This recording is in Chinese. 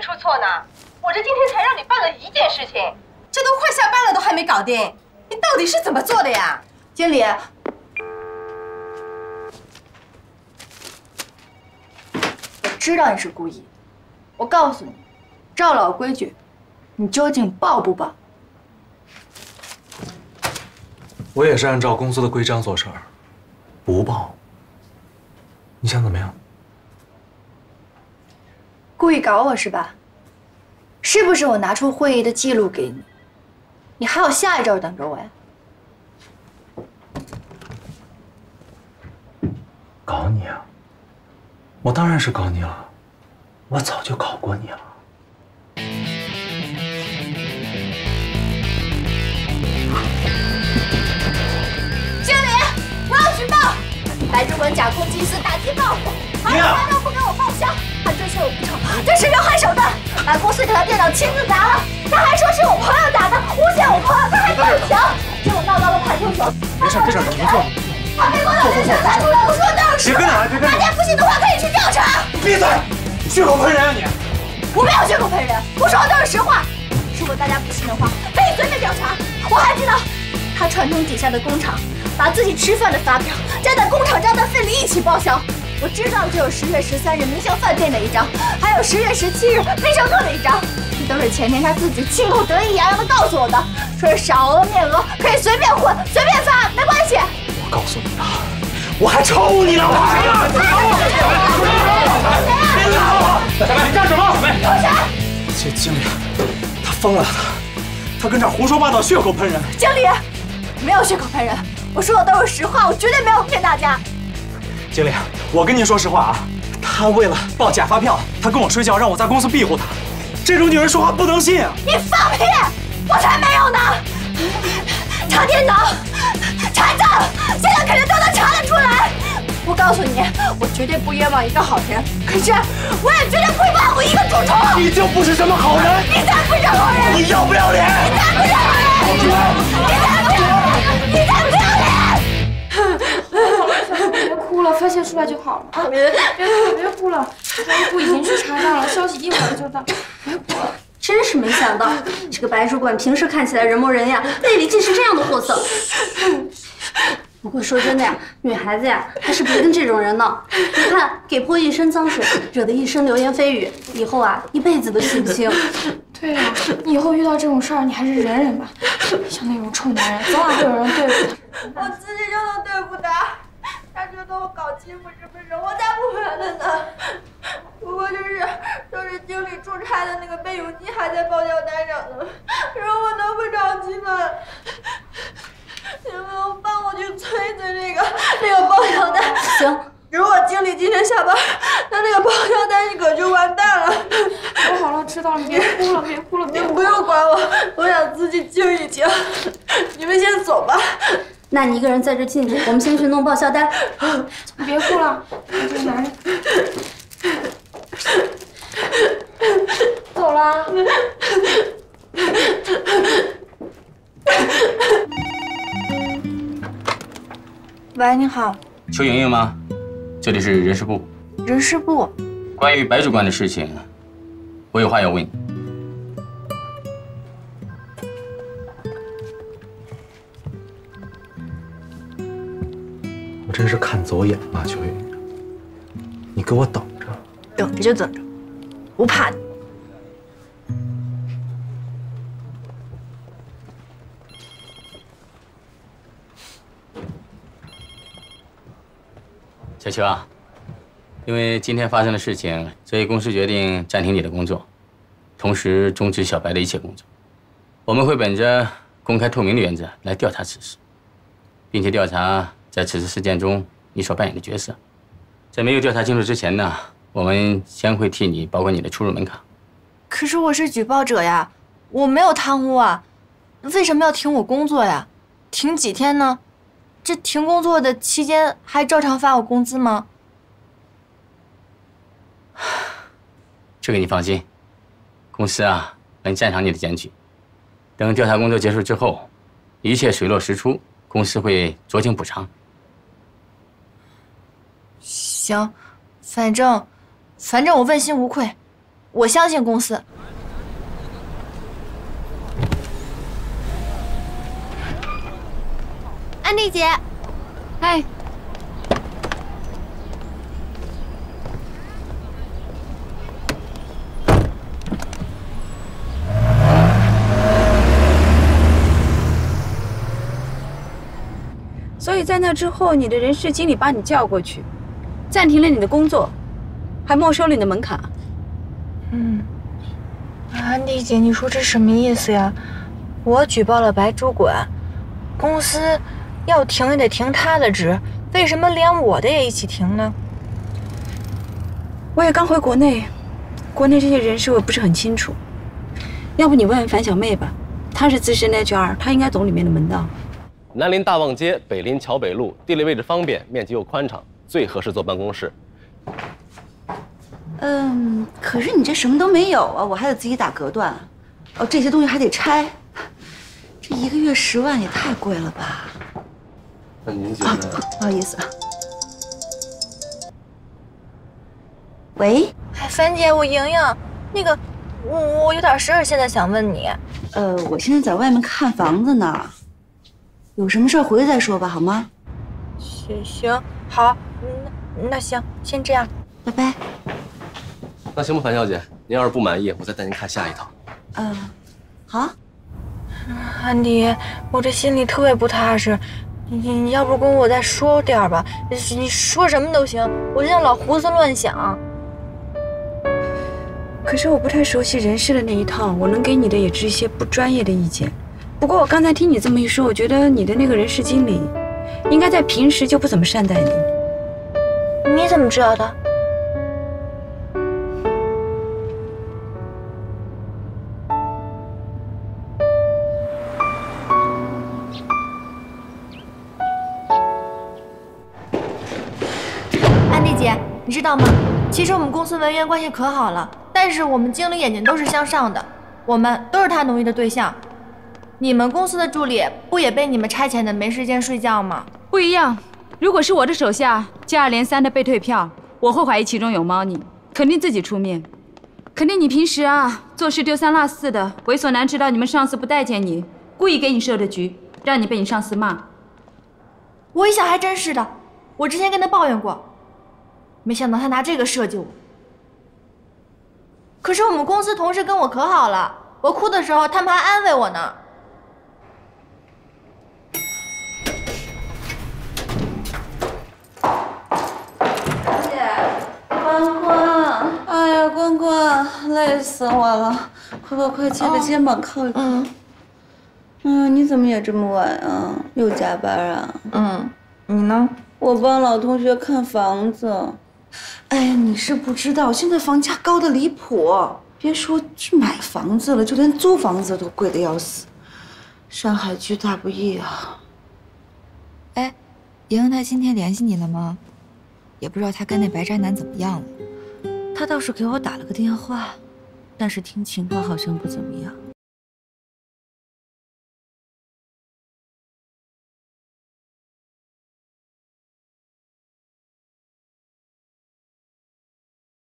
会出错呢？我这今天才让你办了一件事情，这都快下班了，都还没搞定，你到底是怎么做的呀？经理，我知道你是故意，我告诉你，照老规矩，你究竟报不报？我也是按照公司的规章做事儿，不报。你想怎么样？故意搞我是吧？是不是我拿出会议的记录给你？你还有下一招等着我呀？搞你啊！我当然是搞你了，我早就搞过你了。经理，我要举报白主管假公济私、打击报复，还有是要害手段，把公司给他电脑亲自砸了，他还说是我朋友打的，诬陷我朋友，他还报警，结果闹到了派出所。没事，没事，你坐。他没光让人家查出来，我说的都是实话。大家不信的话可以去调查。闭嘴！血口喷人啊你！我没有血口喷人，我说的都是实话。如果大家不信的话，可以随便调查。我还记得，他串通底下的工厂，把自己吃饭的发票加在工厂账单费里一起报销。我知道就有十月十三日明香饭店的一张，还有十月十七日必胜客的一张，这都是前天他自己亲口得意洋洋的告诉我的，说是少额面额可以随便混随便发，没关系。我告诉你啊，我还抽你呢！别打！小白，你干什么？有谁？这经理，他疯了，他他跟这儿胡说八道，血口喷人。经理，没有血口喷人，我说的都是实话，我绝对没有骗大家。经理，我跟您说实话啊，他为了报假发票，他跟我睡觉，让我在公司庇护他。这种女人说话不能信啊！你放屁！我才没有呢！查电脑，查账，现在肯定都能查得出来。我告诉你，我绝对不冤枉一个好人，可是我也绝对不会保护一个蛀虫。你就不是什么好人！你才不是好人！你要不要脸？你才不是好人！了，发泄出来就好了啊！别别哭了，别哭了，财务部已经去查账了，消息一会儿就到。别哭了。真是没想到，这个白主管平时看起来人模人样，内里竟是这样的货色。不过说真的呀，女孩子呀，还是别跟这种人闹。你看，给泼一身脏水，惹得一身流言蜚语，以后啊，一辈子都洗不清。对呀，你以后遇到这种事儿，你还是忍忍吧。像那种臭男人，早晚会有人对付他。我自己就能对付他，他觉得我搞欺负是不是？我才不觉得呢。不过就是，就是经理出差的那个备用机还在报销单上呢，让我能不着急吗？你们帮我去催催那个那个报销单。行，如果经理今天下班，那那个报销单你可就完蛋了。我好了，知道了，别哭了，别哭了，别哭了。不用管我，我想自己静一静。你们先走吧。那你一个人在这静静，我们先去弄报销单。你 别哭了，我这个男人。走啦。喂，你好，邱莹莹吗？这里是人事部。人事部。关于白主管的事情，我有话要问你。真是看走眼了，邱莹莹，你给我等着。等着就等着，不怕你。小秋啊，因为今天发生的事情，所以公司决定暂停你的工作，同时终止小白的一切工作。我们会本着公开透明的原则来调查此事，并且调查在此次事件中你所扮演的角色。在没有调查清楚之前呢，我们先会替你保管你的出入门卡。可是我是举报者呀，我没有贪污啊，为什么要停我工作呀？停几天呢？这停工作的期间还照常发我工资吗？这个你放心，公司啊很赞赏你的检举。等调查工作结束之后，一切水落石出，公司会酌情补偿。行，反正反正我问心无愧，我相信公司。安迪姐，哎，所以在那之后，你的人事经理把你叫过去，暂停了你的工作，还没收了你的门卡。嗯，安迪姐，你说这什么意思呀？我举报了白主管，公司要停也得停他的职，为什么连我的也一起停呢？我也刚回国内，国内这些人事我不是很清楚，要不你问问樊小妹吧，她是资深 HR，她应该懂里面的门道。南临大望街，北临桥北路，地理位置方便，面积又宽敞，最合适坐办公室。嗯，可是你这什么都没有啊，我还得自己打隔断，哦，这些东西还得拆，这一个月十万也太贵了吧？那您觉得？不好意思啊。喂，哎，樊姐，我莹莹，那个，我我有点事儿，现在想问你。呃，我现在在外面看房子呢，有什么事儿回去再说吧，好吗？行行，好，那那行，先这样，拜拜。那行吧，樊小姐，您要是不满意，我再带您看下一套。嗯，好。安迪，我这心里特别不踏实，你你要不跟我再说点吧？你说什么都行，我现在老胡思乱想。可是我不太熟悉人事的那一套，我能给你的也只是一些不专业的意见。不过我刚才听你这么一说，我觉得你的那个人事经理，应该在平时就不怎么善待你。你怎么知道的？安迪姐，你知道吗？其实我们公司文员关系可好了，但是我们经理眼睛都是向上的，我们都是他奴役的对象。你们公司的助理不也被你们差遣的没时间睡觉吗？不一样，如果是我的手下接二连三的被退票，我会怀疑其中有猫腻，肯定自己出面。肯定你平时啊做事丢三落四的，猥琐男知道你们上司不待见你，故意给你设的局，让你被你上司骂。我一想还真是的，我之前跟他抱怨过。没想到他拿这个设计我。可是我们公司同事跟我可好了，我哭的时候他们还安慰我呢。姐，关关，哎呀，关关，累死我了！快快快，借个肩膀靠一靠。嗯。嗯，你怎么也这么晚啊？又加班啊？嗯，你呢？我帮老同学看房子。哎呀，你是不知道，现在房价高的离谱，别说去买房子了，就连租房子都贵的要死。上海居大不易啊。哎，莹莹她今天联系你了吗？也不知道她跟那白渣男怎么样了。他倒是给我打了个电话，但是听情况好像不怎么样。